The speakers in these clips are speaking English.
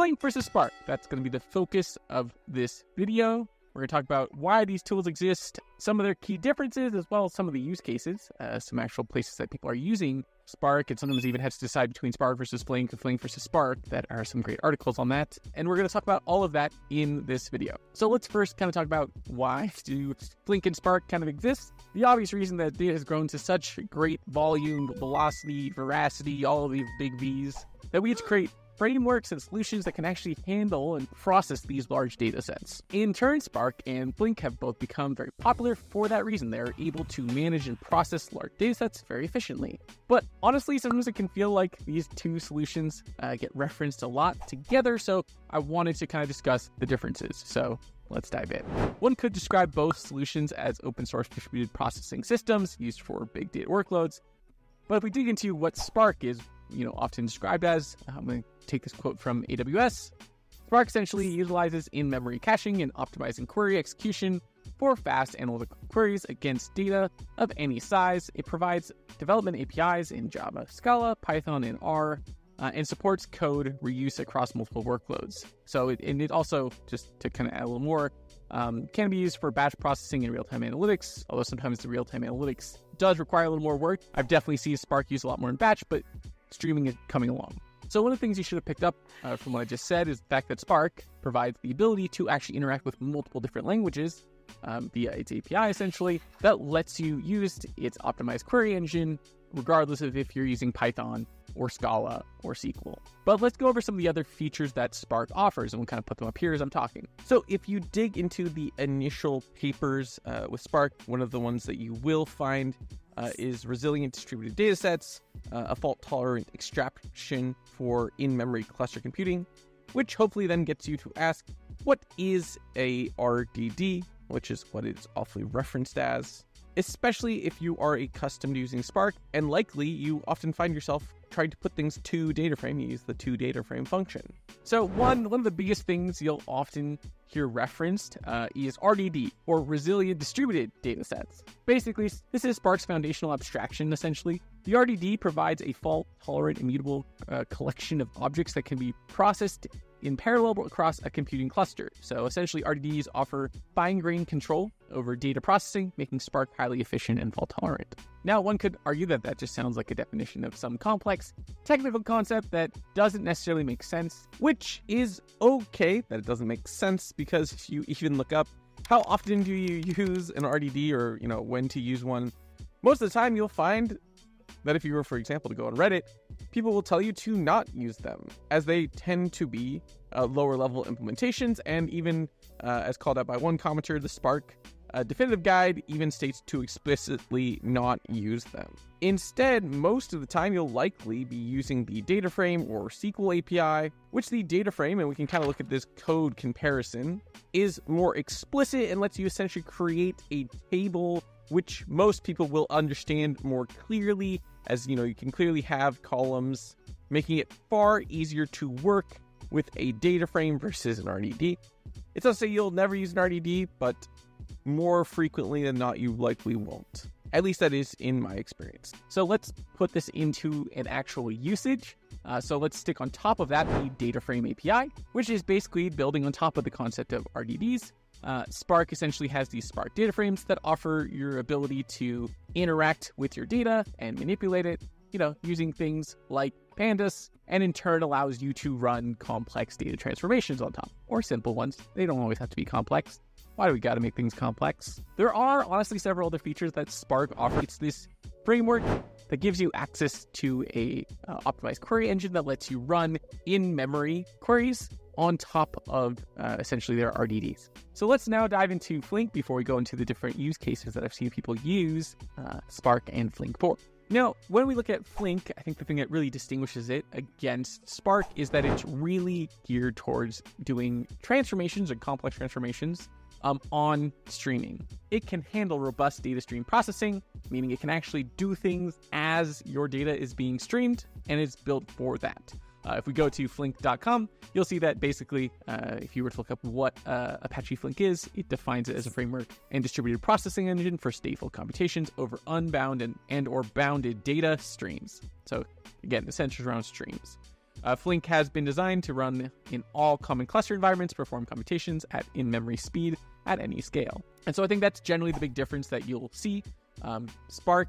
Flink versus Spark. That's going to be the focus of this video. We're going to talk about why these tools exist, some of their key differences, as well as some of the use cases, uh, some actual places that people are using Spark, and sometimes even have to decide between Spark versus Flink or Flink versus Spark. That are some great articles on that. And we're going to talk about all of that in this video. So let's first kind of talk about why do Flink and Spark kind of exist. The obvious reason that data has grown to such great volume, velocity, veracity, all of these big V's, that we had to create frameworks and solutions that can actually handle and process these large data sets. In turn, Spark and Flink have both become very popular for that reason. They're able to manage and process large data sets very efficiently. But honestly, sometimes it can feel like these two solutions uh, get referenced a lot together, so I wanted to kind of discuss the differences. So let's dive in. One could describe both solutions as open source distributed processing systems used for big data workloads. But if we dig into what Spark is, you know, often described as, I'm going to take this quote from AWS. Spark essentially utilizes in-memory caching and optimizing query execution for fast analytical queries against data of any size. It provides development APIs in Java, Scala, Python, and R, uh, and supports code reuse across multiple workloads. So, it, and it also, just to kind of add a little more, um, can be used for batch processing and real-time analytics. Although sometimes the real-time analytics does require a little more work. I've definitely seen Spark used a lot more in batch, but streaming is coming along. So one of the things you should have picked up uh, from what I just said is the fact that Spark provides the ability to actually interact with multiple different languages um, via its API, essentially, that lets you use its optimized query engine, regardless of if you're using Python or Scala or SQL. But let's go over some of the other features that Spark offers, and we'll kind of put them up here as I'm talking. So if you dig into the initial papers uh, with Spark, one of the ones that you will find uh, is resilient distributed datasets, uh, a fault tolerant abstraction for in memory cluster computing, which hopefully then gets you to ask what is a RDD, which is what it's awfully referenced as, especially if you are accustomed to using Spark, and likely you often find yourself trying to put things to data frame, you use the to data frame function. So one one of the biggest things you'll often hear referenced uh, is RDD or resilient distributed datasets. Basically, this is Spark's foundational abstraction. Essentially, the RDD provides a fault-tolerant, immutable uh, collection of objects that can be processed in parallel across a computing cluster. So essentially, RDDs offer fine-grained control over data processing, making Spark highly efficient and fault tolerant. Now, one could argue that that just sounds like a definition of some complex technical concept that doesn't necessarily make sense, which is okay that it doesn't make sense because if you even look up how often do you use an RDD or, you know, when to use one, most of the time you'll find that if you were, for example, to go on Reddit, people will tell you to not use them, as they tend to be uh, lower level implementations, and even, uh, as called out by one commenter, the Spark uh, definitive guide even states to explicitly not use them. Instead, most of the time you'll likely be using the data frame or SQL API, which the data frame, and we can kind of look at this code comparison, is more explicit and lets you essentially create a table which most people will understand more clearly as you know you can clearly have columns making it far easier to work with a data frame versus an RDD. It's not to say you'll never use an RDD, but more frequently than not, you likely won't. At least that is in my experience. So let's put this into an actual usage. Uh, so let's stick on top of that the data frame API, which is basically building on top of the concept of RDDs. Uh, Spark essentially has these Spark data frames that offer your ability to interact with your data and manipulate it, you know, using things like pandas, and in turn allows you to run complex data transformations on top, or simple ones. They don't always have to be complex. Why do we got to make things complex? There are honestly several other features that Spark offers. This framework that gives you access to a uh, optimized query engine that lets you run in-memory queries on top of uh, essentially their RDDs. So let's now dive into Flink before we go into the different use cases that I've seen people use uh, Spark and Flink for. Now, when we look at Flink, I think the thing that really distinguishes it against Spark is that it's really geared towards doing transformations and complex transformations um, on streaming. It can handle robust data stream processing, meaning it can actually do things as your data is being streamed, and it's built for that. Uh, if we go to flink.com, you'll see that basically, uh, if you were to look up what uh, Apache Flink is, it defines it as a framework and distributed processing engine for stateful computations over unbound and, and or bounded data streams. So again, the centers around streams. Uh, Flink has been designed to run in all common cluster environments, perform computations at in memory speed at any scale. And so I think that's generally the big difference that you'll see. Um, Spark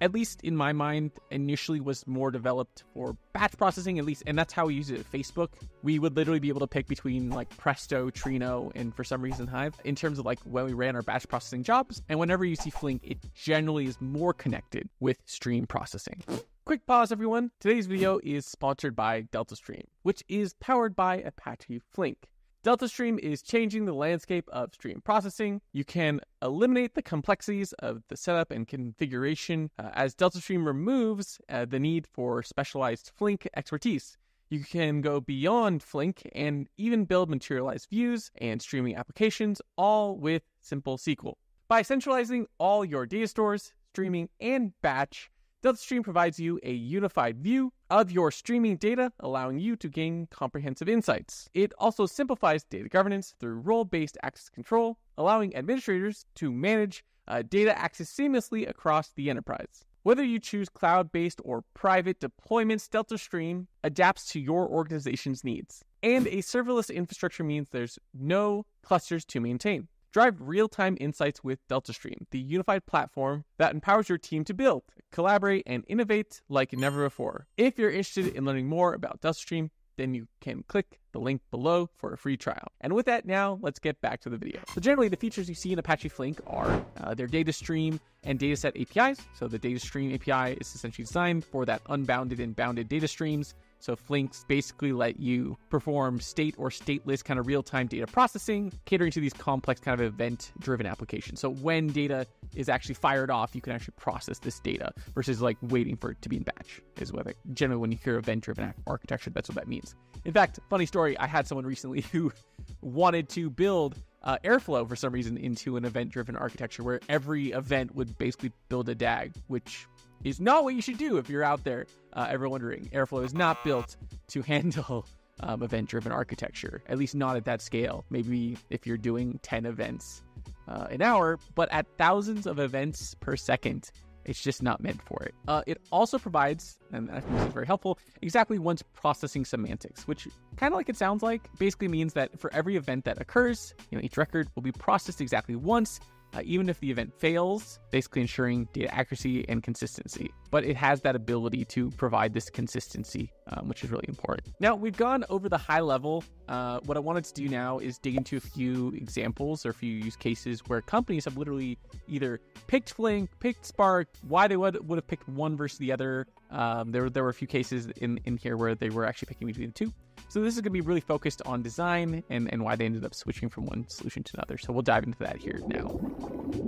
at least in my mind, initially was more developed for batch processing, at least, and that's how we use it at Facebook. We would literally be able to pick between like Presto, Trino, and for some reason Hive in terms of like when we ran our batch processing jobs. And whenever you see Flink, it generally is more connected with stream processing. Quick pause, everyone. Today's video is sponsored by Delta Stream, which is powered by Apache Flink. DeltaStream is changing the landscape of stream processing. You can eliminate the complexities of the setup and configuration uh, as DeltaStream removes uh, the need for specialized Flink expertise. You can go beyond Flink and even build materialized views and streaming applications, all with Simple SQL. By centralizing all your data stores, streaming, and batch, DeltaStream provides you a unified view of your streaming data, allowing you to gain comprehensive insights. It also simplifies data governance through role based access control, allowing administrators to manage uh, data access seamlessly across the enterprise. Whether you choose cloud based or private deployments, DeltaStream adapts to your organization's needs. And a serverless infrastructure means there's no clusters to maintain. Drive real time insights with DeltaStream, the unified platform that empowers your team to build, collaborate, and innovate like never before. If you're interested in learning more about DeltaStream, then you can click the link below for a free trial. And with that, now let's get back to the video. So generally, the features you see in Apache Flink are uh, their data stream and dataset APIs. So the data stream API is essentially designed for that unbounded and bounded data streams so Flinks basically let you perform state or stateless kind of real-time data processing, catering to these complex kind of event-driven applications. So when data is actually fired off, you can actually process this data versus like waiting for it to be in batch. Is what generally when you hear event-driven architecture, that's what that means. In fact, funny story, I had someone recently who wanted to build uh, Airflow for some reason into an event driven architecture where every event would basically build a DAG, which is not what you should do if you're out there uh, ever wondering. Airflow is not built to handle um, event driven architecture, at least not at that scale. Maybe if you're doing 10 events uh, an hour, but at thousands of events per second, it's just not meant for it. Uh, it also provides, and I think this is very helpful, exactly once processing semantics, which kind of like it sounds like, basically means that for every event that occurs, you know, each record will be processed exactly once uh, even if the event fails, basically ensuring data accuracy and consistency. But it has that ability to provide this consistency, um, which is really important. Now, we've gone over the high level. Uh, what I wanted to do now is dig into a few examples or a few use cases where companies have literally either picked Flink, picked Spark, why they would, would have picked one versus the other. Um, there, there were a few cases in, in here where they were actually picking between the two. So this is going to be really focused on design and, and why they ended up switching from one solution to another. So we'll dive into that here now.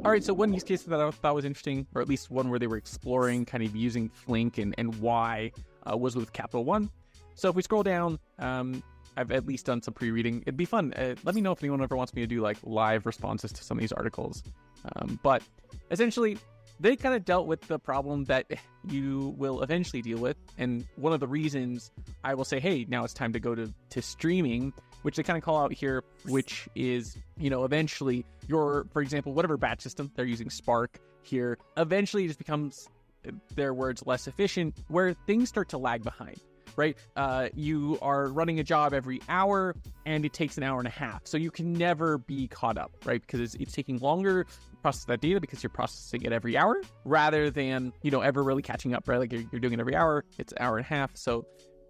All right, so one use case that I thought was interesting, or at least one where they were exploring kind of using Flink and, and why, uh, was with Capital One. So if we scroll down, um, I've at least done some pre-reading. It'd be fun. Uh, let me know if anyone ever wants me to do like live responses to some of these articles. Um, but essentially, they kind of dealt with the problem that you will eventually deal with. And one of the reasons I will say, hey, now it's time to go to, to streaming, which they kind of call out here, which is, you know, eventually your, for example, whatever batch system they're using, Spark here, eventually it just becomes, uh, their words, less efficient, where things start to lag behind right? Uh, you are running a job every hour and it takes an hour and a half. So you can never be caught up, right? Because it's, it's taking longer to process that data because you're processing it every hour rather than, you know, ever really catching up, right? Like you're, you're doing it every hour, it's an hour and a half. So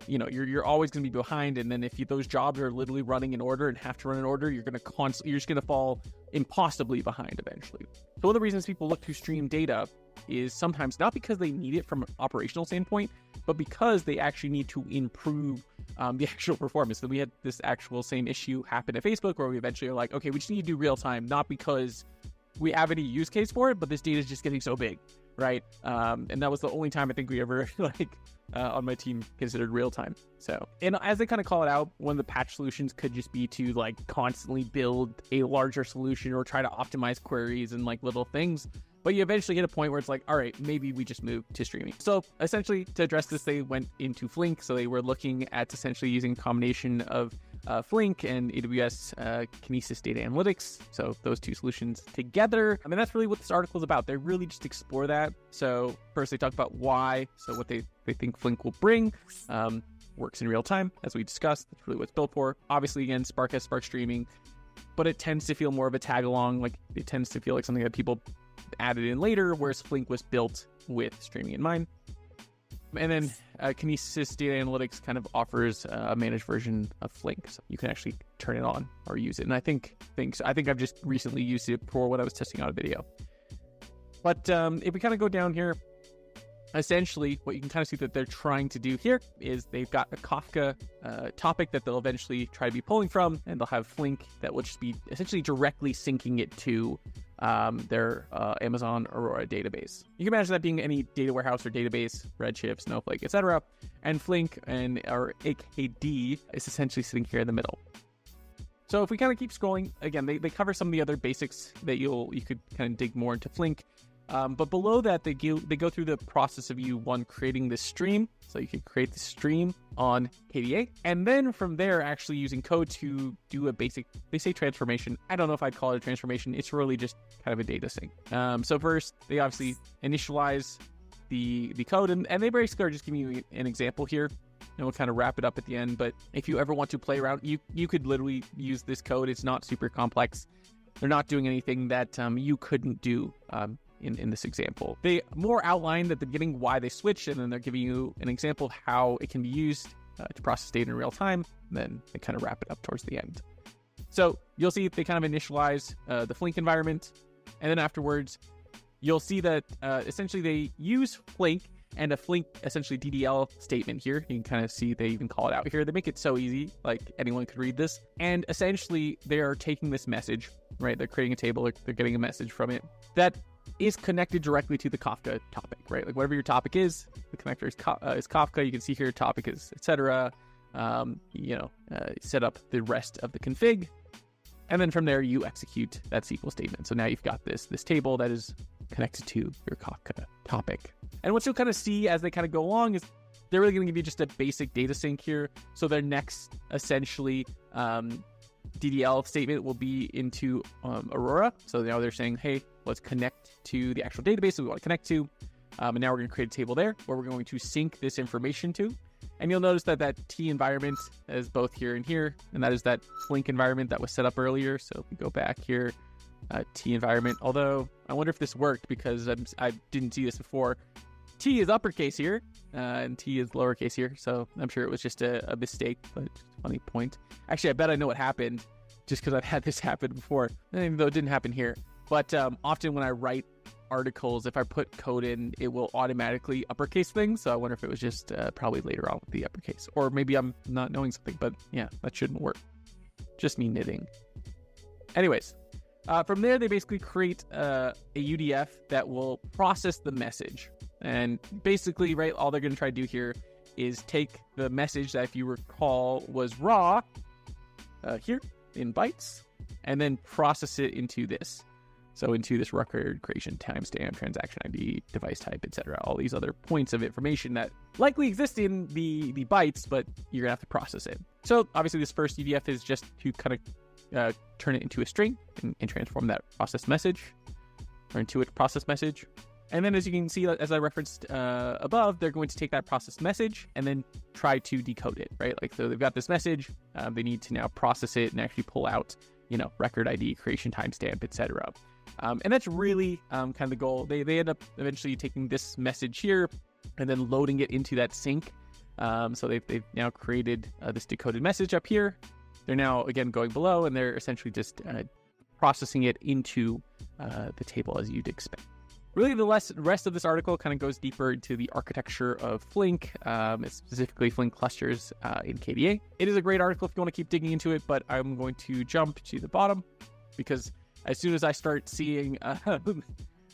you know you're, you're always going to be behind and then if you, those jobs are literally running in order and have to run in order you're going to constantly you're just going to fall impossibly behind eventually so one of the reasons people look to stream data is sometimes not because they need it from an operational standpoint, but because they actually need to improve um, the actual performance. So we had this actual same issue happen at Facebook where we eventually are like, okay, we just need to do real time, not because we have any use case for it, but this data is just getting so big, right? Um, and that was the only time I think we ever like uh, on my team considered real time. So, and as they kind of call it out, one of the patch solutions could just be to like constantly build a larger solution or try to optimize queries and like little things but you eventually hit a point where it's like, all right, maybe we just move to streaming. So essentially, to address this, they went into Flink. So they were looking at essentially using a combination of uh, Flink and AWS uh, Kinesis Data Analytics. So those two solutions together. I mean, that's really what this article is about. They really just explore that. So first, they talk about why. So what they they think Flink will bring. Um, works in real time, as we discussed. That's really what it's built for. Obviously, again, Spark has Spark streaming, but it tends to feel more of a tag along. Like it tends to feel like something that people added in later, whereas Flink was built with streaming in mind. And then uh, Kinesis Data Analytics kind of offers a managed version of Flink, so you can actually turn it on or use it. And I think things I think I've just recently used it for what I was testing out a video. But um, if we kind of go down here, essentially what you can kind of see that they're trying to do here is they've got a Kafka uh, topic that they'll eventually try to be pulling from, and they'll have Flink that will just be essentially directly syncing it to um, their uh, Amazon Aurora database. You can imagine that being any data warehouse or database, Redshift, Snowflake, etc. And Flink and our AKD is essentially sitting here in the middle. So if we kind of keep scrolling, again, they, they cover some of the other basics that you'll you could kind of dig more into Flink. Um, but below that, they go, they go through the process of you one creating this stream. So you can create the stream on KDA, and then from there, actually using code to do a basic. They say transformation. I don't know if I'd call it a transformation. It's really just kind of a data sync. Um, so first, they obviously initialize the the code, and, and they basically are just giving you an example here and we'll kind of wrap it up at the end. But if you ever want to play around, you you could literally use this code. It's not super complex. They're not doing anything that um, you couldn't do um, in, in this example. They more outlined at the beginning why they switched, and then they're giving you an example of how it can be used uh, to process data in real time. then they kind of wrap it up towards the end. So you'll see they kind of initialize uh, the Flink environment, and then afterwards, you'll see that uh, essentially they use Flink and a Flink essentially DDL statement here. You can kind of see they even call it out here. They make it so easy, like anyone could read this. And essentially, they are taking this message, right? They're creating a table, they're getting a message from it that is connected directly to the Kafka topic, right? Like whatever your topic is, the connector is, uh, is Kafka. You can see here topic is etc. Um, you know, uh, set up the rest of the config, and then from there you execute that SQL statement. So now you've got this this table that is connected to your Kafka topic. And what you'll kind of see as they kind of go along is they're really going to give you just a basic data sync here. So their next essentially um, DDL statement will be into um, Aurora. So now they're saying, hey, let's connect to the actual database that we want to connect to. Um, and now we're going to create a table there where we're going to sync this information to. And you'll notice that that T environment is both here and here, and that is that Flink environment that was set up earlier. So if we go back here, uh, T environment. Although I wonder if this worked because I'm, I did not see this before. T is uppercase here, uh, and T is lowercase here. So I'm sure it was just a, a mistake, but funny point. Actually, I bet I know what happened just because I've had this happen before, even though it didn't happen here. But um, often when I write articles, if I put code in, it will automatically uppercase things. So I wonder if it was just uh, probably later on with the uppercase, or maybe I'm not knowing something. But yeah, that shouldn't work. Just me knitting. Anyways, uh, from there, they basically create uh, a UDF that will process the message. And basically, right, all they're going to try to do here is take the message that, if you recall, was raw uh, here in bytes, and then process it into this. So into this record creation timestamp, transaction ID, device type, etc. All these other points of information that likely exist in the the bytes, but you're gonna have to process it. So obviously, this first UDF is just to kind of uh, turn it into a string and, and, transform that process message or into a process message. And then, as you can see, as I referenced uh, above, they're going to take that process message and then try to decode it, right? Like, so they've got this message, uh, they need to now process it and actually pull out, you know, record ID, creation timestamp, etc. Um, and that's really um, kind of the goal. They they end up eventually taking this message here and then loading it into that sync. Um, so they've, they've now created uh, this decoded message up here they're now again going below, and they're essentially just uh, processing it into uh, the table as you'd expect. Really, the less, rest of this article kind of goes deeper into the architecture of Flink, um, specifically Flink clusters uh, in KDA. It is a great article if you want to keep digging into it, but I'm going to jump to the bottom because as soon as I start seeing uh,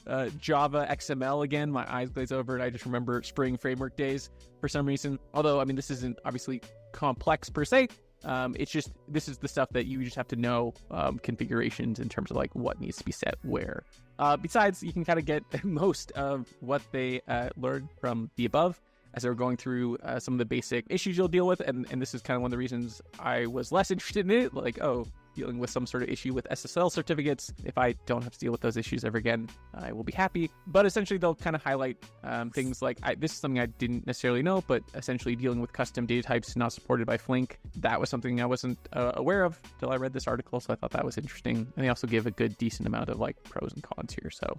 uh, Java XML again, my eyes glaze over, and I just remember Spring Framework days for some reason. Although, I mean, this isn't obviously complex per se, um, it's just this is the stuff that you just have to know um, configurations in terms of like what needs to be set where. Uh, besides, you can kind of get most of what they uh, learned from the above as they're going through uh, some of the basic issues you'll deal with, and, and this is kind of one of the reasons I was less interested in it. Like, oh, dealing with some sort of issue with SSL certificates. If I don't have to deal with those issues ever again, I will be happy. But essentially, they'll kind of highlight um, things like I, this is something I didn't necessarily know, but essentially dealing with custom data types not supported by Flink. That was something I wasn't uh, aware of till I read this article, so I thought that was interesting. And they also give a good, decent amount of like pros and cons here. So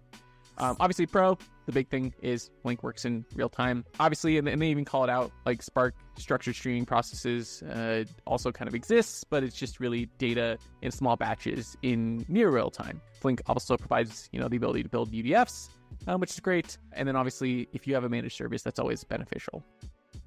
um, obviously, Pro, the big thing is Flink works in real time. Obviously, and, they even call it out like Spark structured streaming processes uh, also kind of exists, but it's just really data in small batches in near real time. Flink also provides you know the ability to build UDFs, um, which is great. And then obviously, if you have a managed service, that's always beneficial.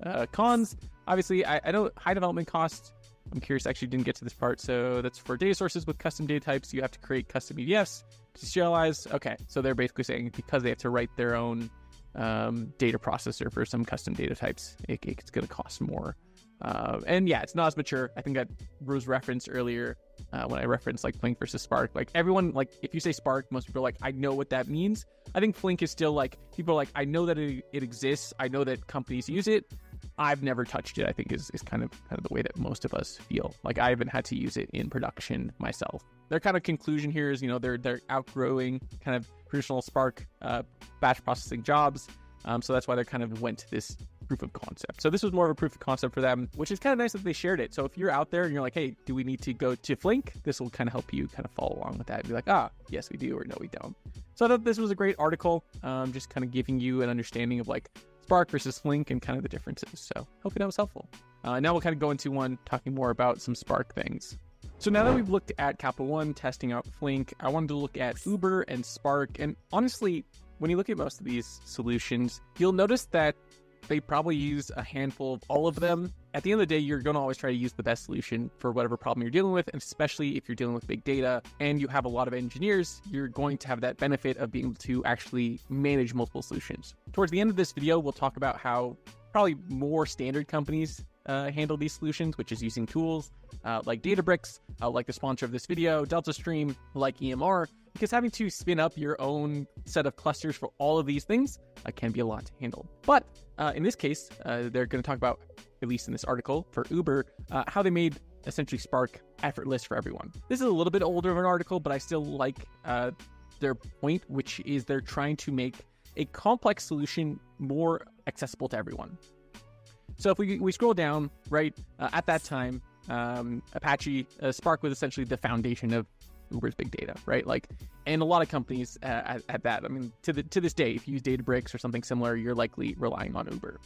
Uh, cons, obviously, I, I know high development costs. I'm curious, actually didn't get to this part. So that's for data sources with custom data types. You have to create custom UDFs serialize. Okay, so they're basically saying because they have to write their own um, data processor for some custom data types, it, it's going to cost more. Uh, and yeah, it's not as mature. I think that was referenced earlier uh, when I referenced like Flink versus Spark. Like everyone, like if you say Spark, most people are like, I know what that means. I think Flink is still like people are like, I know that it, it exists. I know that companies use it. I've never touched it. I think is, is kind of kind of the way that most of us feel. Like I haven't had to use it in production myself their kind of conclusion here is, you know, they're they're outgrowing kind of traditional Spark uh, batch processing jobs. Um, so that's why they kind of went to this proof of concept. So this was more of a proof of concept for them, which is kind of nice that they shared it. So if you're out there and you're like, hey, do we need to go to Flink? This will kind of help you kind of follow along with that and be like, ah, yes, we do, or no, we don't. So I thought this was a great article, um, just kind of giving you an understanding of like Spark versus Flink and kind of the differences. So hopefully that was helpful. Uh, now we'll kind of go into one talking more about some Spark things. So now that we've looked at Capital One testing out Flink, I wanted to look at Uber and Spark. And honestly, when you look at most of these solutions, you'll notice that they probably use a handful of all of them. At the end of the day, you're going to always try to use the best solution for whatever problem you're dealing with, and especially if you're dealing with big data and you have a lot of engineers, you're going to have that benefit of being able to actually manage multiple solutions. Towards the end of this video, we'll talk about how probably more standard companies uh, handle these solutions, which is using tools uh, like Databricks, uh, like the sponsor of this video, Delta Stream, like EMR, because having to spin up your own set of clusters for all of these things uh, can be a lot to handle. But uh, in this case, uh, they're going to talk about, at least in this article for Uber, how they made essentially Spark effortless for everyone. This is a little bit older of an article, but I still like their point, which is they're trying to make a complex solution more accessible to everyone. So if we, we scroll down, right, uh, at that time, um, Apache uh, Spark was essentially the foundation of Uber's big data, right? Like, and a lot of companies uh, at, at, that. I mean, to the to this day, if you use Databricks or something similar, you're likely relying on Uber.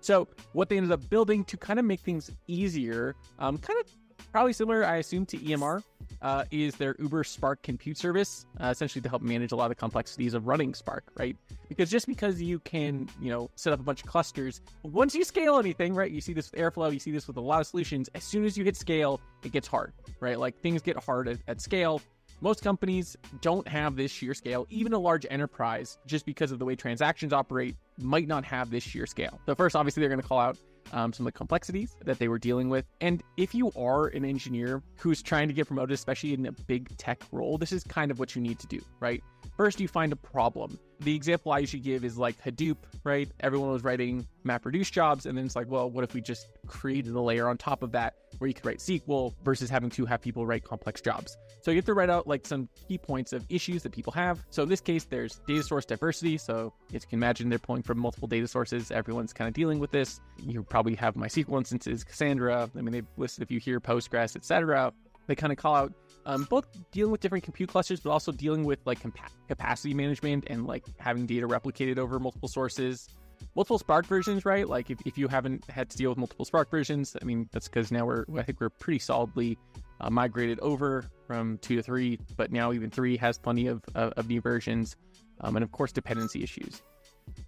So what they ended up building to kind of make things easier, um, kind of probably similar, I assume, to EMR, uh, is their Uber Spark compute service, uh, essentially to help manage a lot of the complexities of running Spark, right? Because just because you can, you know, set up a bunch of clusters, once you scale anything, right? You see this with Airflow, you see this with a lot of solutions. As soon as you hit scale, it gets hard, right? Like things get hard at, at scale. Most companies don't have this sheer scale. Even a large enterprise, just because of the way transactions operate, might not have this sheer scale. So first, obviously, they're going to call out um, some of the complexities that they were dealing with. And if you are an engineer who's trying to get promoted, especially in a big tech role, this is kind of what you need to do, right? First, you find a problem. The example I usually give is like Hadoop, right? Everyone was writing MapReduce jobs, and then it's like, well, what if we just created a layer on top of that where you could write SQL versus having to have people write complex jobs? So you have to write out like some key points of issues that people have. So in this case, there's data source diversity. So as you can imagine, they're pulling from multiple data sources. Everyone's kind of dealing with this. You probably have MySQL instances, Cassandra. I mean, they've listed a few here, Postgres, etc. They kind of call out um, both dealing with different compute clusters, but also dealing with like compa- capacity management and like having data replicated over multiple sources. Multiple Spark versions, right? Like if, if you haven't had to deal with multiple Spark versions, I mean, that's because now we're, I think we're pretty solidly uh, migrated over from two to three, but now even three has plenty of, of, new versions. Um, and of course, dependency issues.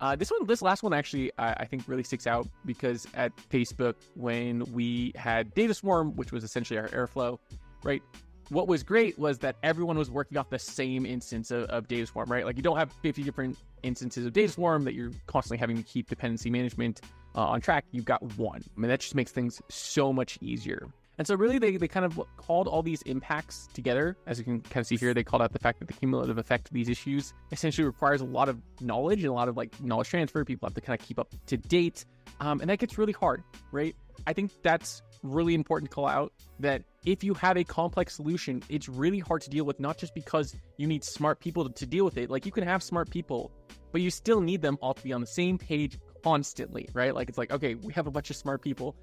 Uh, this one, this last one actually, I, I, think really sticks out because at Facebook, when we had Data Swarm, which was essentially our Airflow, right? what was great was that everyone was working off the same instance of, of data swarm, right? Like you don't have 50 different instances of data swarm that you're constantly having to keep dependency management uh, on track. You've got one. I mean, that just makes things so much easier. And so really they, they kind of called all these impacts together. As you can kind of see here, they called out the fact that the cumulative effect of these issues essentially requires a lot of knowledge and a lot of like knowledge transfer. People have to kind of keep up to date. Um, and that gets really hard, right? I think that's really important to call out that if you have a complex solution, it's really hard to deal with, not just because you need smart people to, to deal with it. Like you can have smart people, but you still need them all to be on the same page constantly, right? Like it's like, okay, we have a bunch of smart people.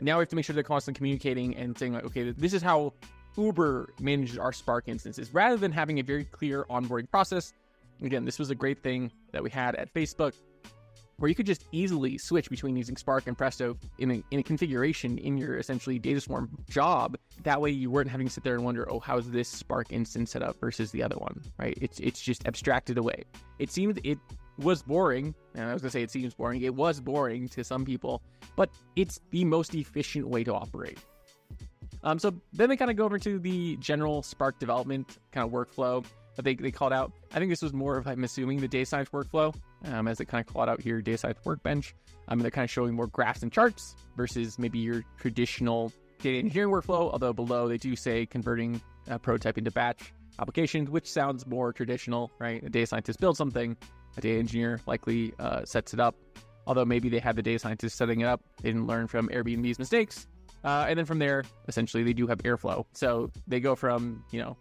Now we have to make sure they're constantly communicating and saying like, okay, this is how Uber manages our Spark instances, rather than having a very clear onboarding process. Again, this was a great thing that we had at Facebook where you could just easily switch between using Spark and Presto in a, in a configuration in your essentially data swarm job. That way you weren't having to sit there and wonder, oh, how is this Spark instance set up versus the other one, right? It's, it's just abstracted away. It seemed it was boring, and I was gonna say it seems boring. It was boring to some people, but it's the most efficient way to operate. Um, so then they kind of go over to the general Spark development kind of workflow that they, they called out. I think this was more of, I'm assuming, the data science workflow, um, as it kind of called out here, data science workbench. Um, they're kind of showing more graphs and charts versus maybe your traditional data engineering workflow, although below they do say converting a prototype into batch applications, which sounds more traditional, right? A data scientist builds something, a data engineer likely uh, sets it up. Although maybe they had the data scientist setting it up, they didn't learn from Airbnb's mistakes. Uh, and then from there, essentially, they do have Airflow. So they go from, you know,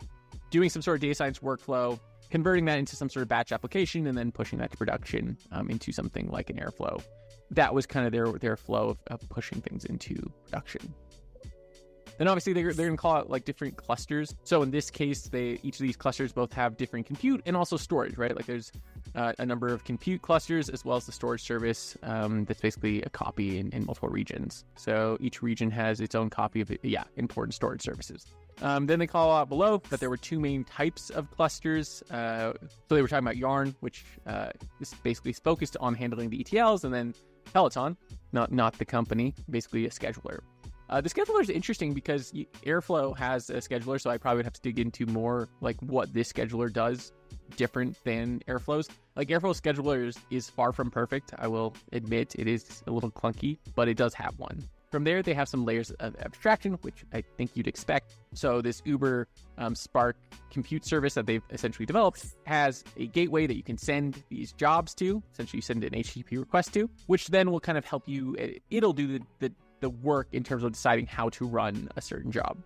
doing some sort of data science workflow, converting that into some sort of batch application, and then pushing that to production um, into something like an Airflow. That was kind of their their flow of, of pushing things into production. Then obviously they're, they're going to call out like different clusters. So in this case, they each of these clusters both have different compute and also storage, right? Like there's uh, a number of compute clusters as well as the storage service um, that's basically a copy in, in, multiple regions. So each region has its own copy of, yeah, important storage services. Um, then they call out below that there were two main types of clusters. Uh, so they were talking about Yarn, which uh, is basically focused on handling the ETLs, and then Peloton, not not the company, basically a scheduler. Uh, the scheduler is interesting because Airflow has a scheduler, so I probably would have to dig into more like what this scheduler does different than Airflow's. Like Airflow scheduler is, is far from perfect. I will admit it is a little clunky, but it does have one. From there, they have some layers of abstraction, which I think you'd expect. So, this Uber um, Spark compute service that they've essentially developed has a gateway that you can send these jobs to. Essentially, you send an HTTP request to, which then will kind of help you. It'll do the, the, the work in terms of deciding how to run a certain job.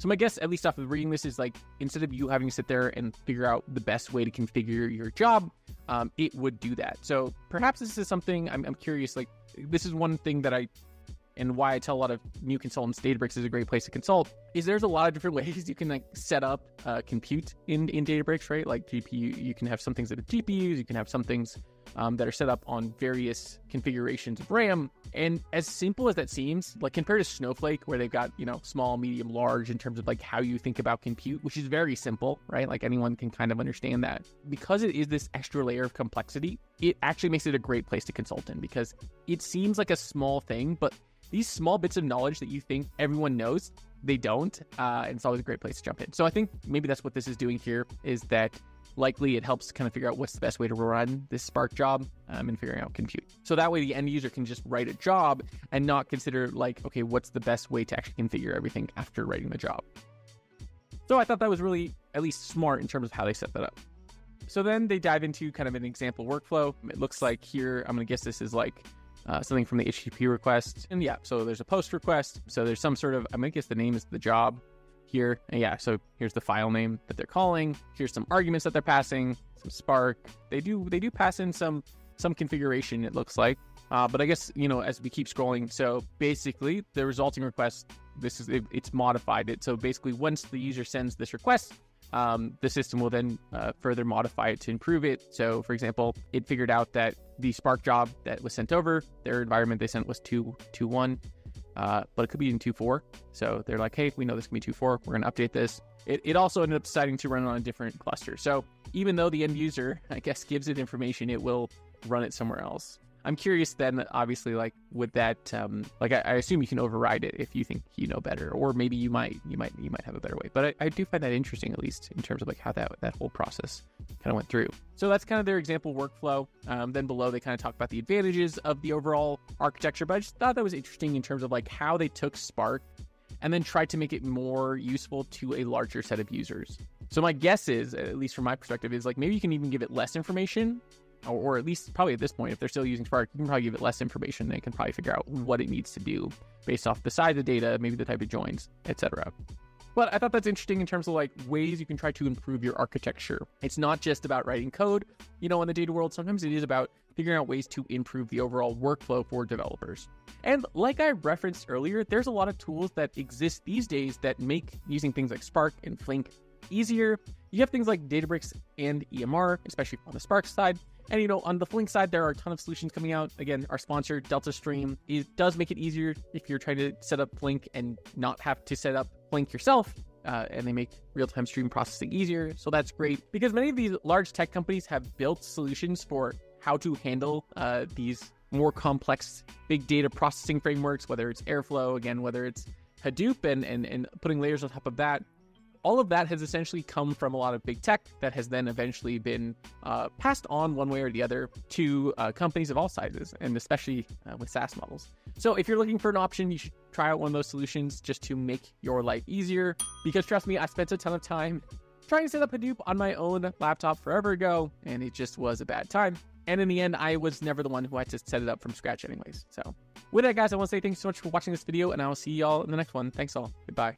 So my guess, at least off of reading this, is like instead of you having to sit there and figure out the best way to configure your job, um, it would do that. So perhaps this is something I'm, I'm curious. Like this is one thing that I and why I tell a lot of new consultants Databricks is a great place to consult is there's a lot of different ways you can like set up uh, compute in in Databricks, right? Like GPU, you can have some things that are GPUs, you can have some things um, that are set up on various configurations of RAM. And as simple as that seems, like compared to Snowflake, where they've got you know small, medium, large in terms of like how you think about compute, which is very simple, right? Like anyone can kind of understand that. Because it is this extra layer of complexity, it actually makes it a great place to consult in because it seems like a small thing, but these small bits of knowledge that you think everyone knows, they don't. Uh, and it's always a great place to jump in. So I think maybe that's what this is doing here is that likely it helps kind of figure out what's the best way to run this Spark job um, and figuring out compute. So that way the end user can just write a job and not consider like, okay, what's the best way to actually configure everything after writing the job. So I thought that was really at least smart in terms of how they set that up. So then they dive into kind of an example workflow. It looks like here, I'm going to guess this is like uh, something from the HTTP request. And yeah, so there's a post request. So there's some sort of, I'm going to guess the name is the job here. Yeah, so here's the file name that they're calling. Here's some arguments that they're passing, some Spark. They do they do pass in some some configuration. It looks like, uh, but I guess you know as we keep scrolling. So basically, the resulting request this is it, it's modified it. So basically, once the user sends this request, um, the system will then uh, further modify it to improve it. So, for example, it figured out that the Spark job that was sent over, their environment they sent was two two one, uh, but it could be in two four. So they're like, hey, we know this can be two four. We're going to update this. It, it also ended up deciding to run on a different cluster. So even though the end user, I guess, gives it information, it will run it somewhere else. I'm curious then, obviously, like with that, um, like I, I, assume you can override it if you think you know better, or maybe you might, you might, you might have a better way. But I, I do find that interesting, at least in terms of like how that that whole process kind of went through. So that's kind of their example workflow. Um, then below, they kind of talk about the advantages of the overall architecture. But I just thought that was interesting in terms of like how they took Spark and then try to make it more useful to a larger set of users. So my guess is, at least from my perspective, is like maybe you can even give it less information, or, or at least probably at this point, if they're still using Spark, you can probably give it less information. They can probably figure out what it needs to do based off the size of data, maybe the type of joins, etc. But I thought that's interesting in terms of like ways you can try to improve your architecture. It's not just about writing code, you know, in the data world. Sometimes it is about figuring out ways to improve the overall workflow for developers. And like I referenced earlier, there's a lot of tools that exist these days that make using things like Spark and Flink easier. You have things like Databricks and EMR, especially on the Spark side. And you know, on the Flink side, there are a ton of solutions coming out. Again, our sponsor, Delta Stream, it does make it easier if you're trying to set up Flink and not have to set up Flink yourself. Uh, and they make real-time stream processing easier, so that's great. Because many of these large tech companies have built solutions for how to handle uh, these more complex big data processing frameworks, whether it's Airflow, again, whether it's Hadoop and, and, and putting layers on top of that all of that has essentially come from a lot of big tech that has then eventually been uh, passed on one way or the other to uh, companies of all sizes, and especially uh, with SaaS models. So if you're looking for an option, you should try out one of those solutions just to make your life easier. Because trust me, I spent a ton of time trying to set up Hadoop on my own laptop forever ago, and it just was a bad time. And in the end, I was never the one who had to set it up from scratch, anyways. So, with that, guys, I want to say thanks so much for watching this video, and I will see y'all in the next one. Thanks all. Goodbye.